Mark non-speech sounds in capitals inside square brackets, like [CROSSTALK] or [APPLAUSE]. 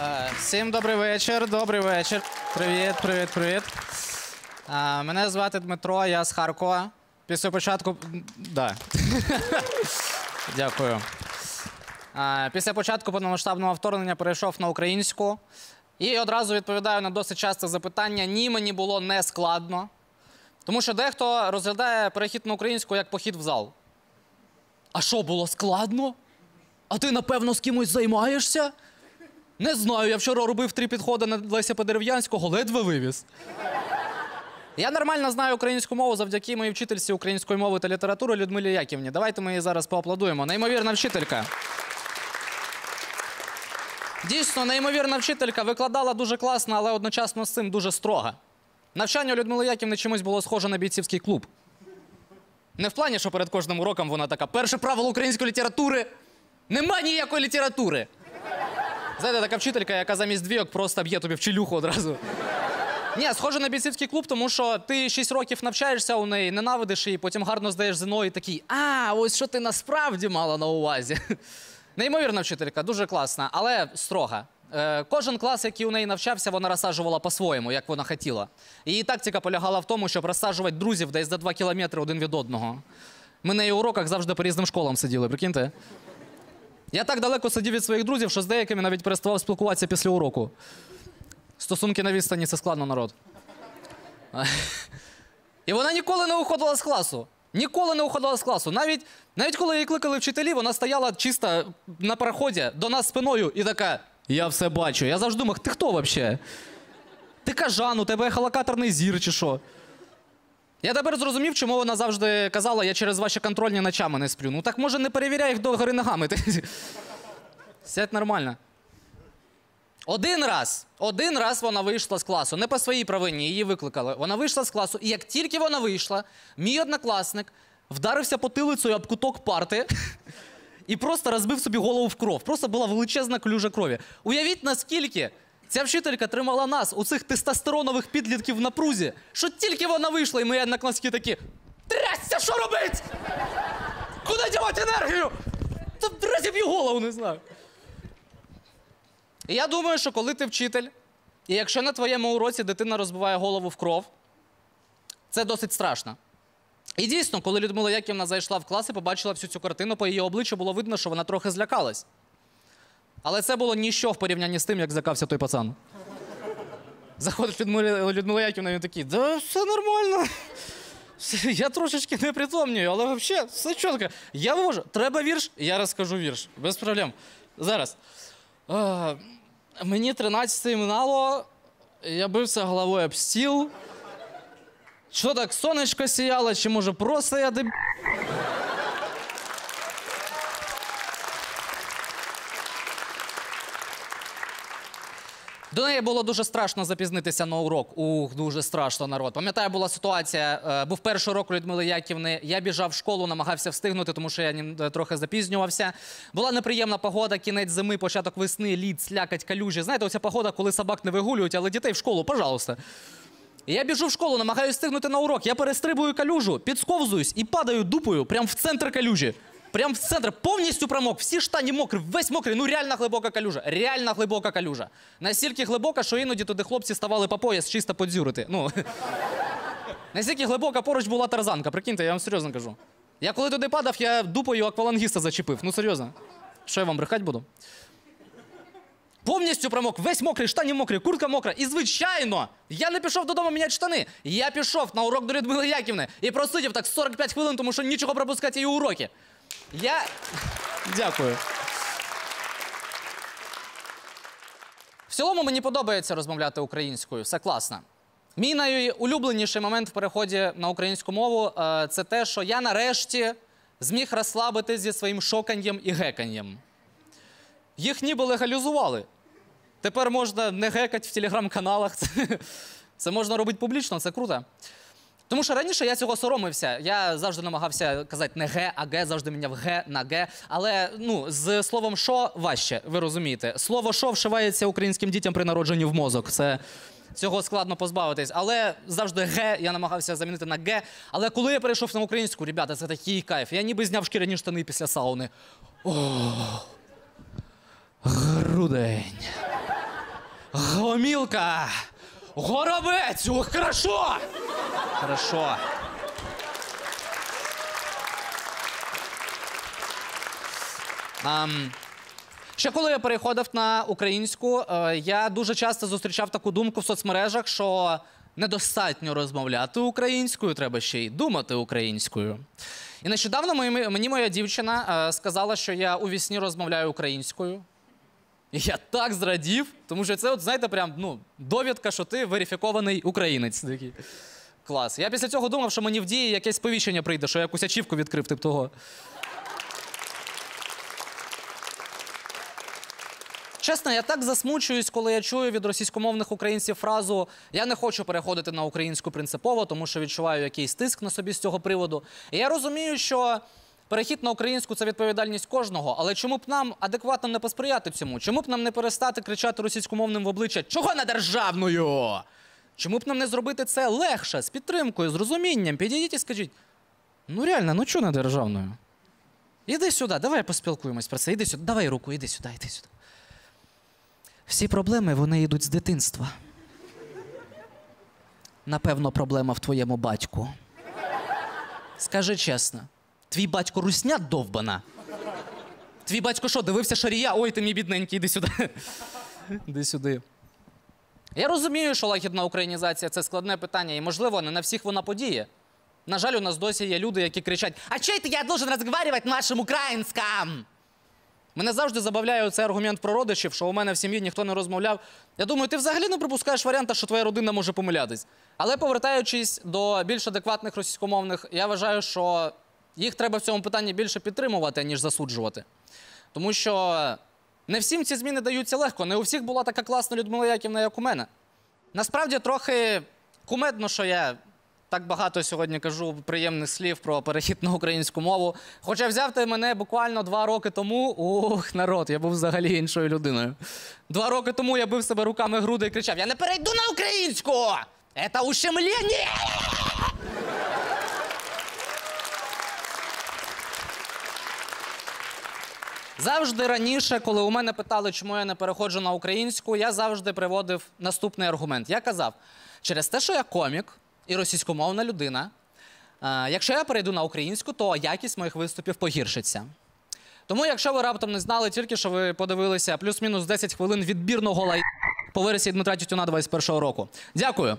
Е, Всім добрий вечір, добрий вечір. Привіт, привіт, привіт. Е, Мене звати Дмитро, я з Харкова. Після початку. Да. [LAUGHS] Дякую. Е, Після початку повномасштабного вторгнення перейшов на українську. І одразу відповідаю на досить часте запитання. Ні, мені було не складно. Тому що дехто розглядає перехід на українську як похід в зал. А що було складно? А ти, напевно, з кимось займаєшся? Не знаю, я вчора робив три підходи на Леся Подерев'янського, ледве вивіз. Я нормально знаю українську мову завдяки моїй вчительці української мови та літератури Людмилі Яківні. Давайте ми її зараз поаплодуємо. Неймовірна вчителька. Дійсно, неймовірна вчителька викладала дуже класно, але одночасно з цим дуже строга. Навчання у Людмили Яківни чимось було схоже на бійцівський клуб. Не в плані, що перед кожним уроком вона така: перше правило української літератури нема ніякої літератури. Знаєте, така вчителька, яка замість двійок просто б'є тобі в челюху одразу. Ні, схоже на бійцівський клуб, тому що ти 6 років навчаєшся у неї, ненавидиш її, потім гарно здаєш ЗНО і такий, а, ось що ти насправді мала на увазі. Неймовірна вчителька, дуже класна, але строга. Е, кожен клас, який у неї навчався, вона розсаджувала по-своєму, як вона хотіла. Її тактика полягала в тому, щоб розсаджувати друзів десь за 2 кілометри один від одного. Ми на її уроках завжди по різним школам сиділи, прикиньте. Я так далеко сидів від своїх друзів, що з деякими навіть переставав спілкуватися після уроку. Стосунки на відстані це складно, народ. І вона ніколи не уходила з класу. Ніколи не уходила з класу. Навіть, навіть коли її кликали вчителі, вона стояла чисто на переході до нас спиною і така: Я все бачу. Я завжди думав, ти хто взагалі? Ти кажан, у тебе халакаторний зір чи що? Я тепер зрозумів, чому вона завжди казала, я через ваші контрольні ночами не сплю. Ну так може не перевіряй їх до ногами. [LAUGHS] Сядь нормально. Один раз, один раз вона вийшла з класу. Не по своїй провині, її викликали. Вона вийшла з класу, і як тільки вона вийшла, мій однокласник вдарився потилицею об куток парти [LAUGHS] і просто розбив собі голову в кров. Просто була величезна клюжа крові. Уявіть, наскільки ця вчителька тримала нас, у цих тестостеронових підлітків в напрузі, що тільки вона вийшла, і мої однокласники такі: Трясся, що робить? Куди дівати енергію? Та розіб'ю голову, не знаю. І я думаю, що коли ти вчитель, і якщо на твоєму уроці дитина розбиває голову в кров, це досить страшно. І дійсно, коли Людмила Яківна зайшла в клас і побачила всю цю картину, по її обличчю було видно, що вона трохи злякалась. Але це було ніщо в порівнянні з тим, як злякався той пацан. Заходить Людмила Яківна, він такий, да все нормально. [LAUGHS] Я трошечки не притомнюю, але взагалі все чітко. Я можу. Треба вірш? Я розкажу вірш. Без проблем. Зараз. А, мені 13 минало, я бився головою об стіл. Що так, сонечко сіяло, чи може просто я деб... До неї було дуже страшно запізнитися на урок. Ух, дуже страшно народ. Пам'ятаю, була ситуація. е, Був перший урок у Людмили Яківни. Я біжав в школу, намагався встигнути, тому що я е, трохи запізнювався. Була неприємна погода, кінець зими, початок весни, лід, слякать, калюжі. Знаєте, оця погода, коли собак не вигулюють, але дітей в школу, пожалуйста. Я біжу в школу, намагаюся встигнути на урок. Я перестрибую калюжу, підсковзуюсь і падаю дупою прямо в центр калюжі. Прям в центр, повністю промок, всі штані мокрі, весь мокрий, ну реально глибока калюжа. Реально глибока калюжа. Настільки глибока, що іноді туди хлопці ставали по пояс чисто подзюрити. Ну. [LAUGHS] Настільки глибока поруч була тарзанка, прикиньте, я вам серйозно кажу. Я коли туди падав, я дупою аквалангіста зачепив. Ну серйозно. Що я вам брехать буду? Повністю промок, весь мокрий, штані мокрі, куртка мокра. І звичайно, я не пішов додому міняти штани. Я пішов на урок до Людмили Яківни і просидів так 45 хвилин, тому що нічого пропускати її уроки. Я. Дякую. В цілому мені подобається розмовляти українською, все класно. Мій найулюбленіший момент в переході на українську мову е, це те, що я нарешті зміг розслабити зі своїм шоканням і геканням. Їх ніби легалізували. Тепер можна не гекати в телеграм-каналах. [LAUGHS] Це можна робити публічно, це круто. Тому що раніше я цього соромився. Я завжди намагався казати не ге, а ге, завжди міняв ге на ге. Але ну, з словом що важче, ви розумієте. Слово що вшивається українським дітям при народженні в мозок. Це цього складно позбавитись. Але завжди ге я намагався замінити на ге. Але коли я перейшов на українську, ребята, це такий кайф. Я ніби зняв шкіряні штани після сауни. О, грудень. Гомілка! Горобець! Ох, хорошо! Хорошо. Ам, Ще коли я переходив на українську, е, я дуже часто зустрічав таку думку в соцмережах, що недостатньо розмовляти українською, треба ще й думати українською. І нещодавно мені моя дівчина е, сказала, що я у вісні розмовляю українською. І я так зрадів, тому що це, от, знаєте, прям ну, довідка, що ти верифікований українець. Такий. Клас. Я після цього думав, що мені в дії якесь сповіщення прийде, що я якусь ачівку відкрив, тип того. Чесно, я так засмучуюсь, коли я чую від російськомовних українців фразу Я не хочу переходити на українську принципово, тому що відчуваю якийсь тиск на собі з цього приводу. І я розумію, що перехід на українську це відповідальність кожного. Але чому б нам адекватно не посприяти цьому? Чому б нам не перестати кричати російськомовним в обличчя Чого на державною? Чому б нам не зробити це легше, з підтримкою, з розумінням? Підійдіть і скажіть: ну реально, ну чого на державною? Іди сюди, давай поспілкуємось про це. Іди сюди, давай руку, іди сюди, іди сюди. Всі проблеми вони йдуть з дитинства. Напевно, проблема в твоєму батьку. Скажи чесно, твій батько русня довбана. Твій батько що, дивився шарія? Ой, ти мій бідненький, іди сюди. [LAUGHS] Іди сюди. Я розумію, що лагідна українізація це складне питання, і, можливо, не на всіх вона подіє. На жаль, у нас досі є люди, які кричать: А чей ти я должен розмовляти нашим українським? Мене завжди забавляє цей аргумент про родичів, що у мене в сім'ї ніхто не розмовляв. Я думаю, ти взагалі не припускаєш варіанта, що твоя родина може помилятись. Але повертаючись до більш адекватних російськомовних, я вважаю, що їх треба в цьому питанні більше підтримувати, ніж засуджувати. Тому що не всім ці зміни даються легко. Не у всіх була така класна Людмила Яківна, як у мене. Насправді трохи кумедно, що я так багато сьогодні кажу приємних слів про перехід на українську мову. Хоча взяв ти мене буквально два роки тому. Ух, народ, я був взагалі іншою людиною. Два роки тому я бив себе руками груди і кричав: Я не перейду на українську! Це ущемлення! Завжди раніше, коли у мене питали, чому я не переходжу на українську, я завжди приводив наступний аргумент. Я казав: через те, що я комік і російськомовна людина, е, якщо я перейду на українську, то якість моїх виступів погіршиться. Тому, якщо ви раптом не знали, тільки що ви подивилися плюс-мінус 10 хвилин відбірного лай по версії Дмитра Тютюна 21 року. Дякую.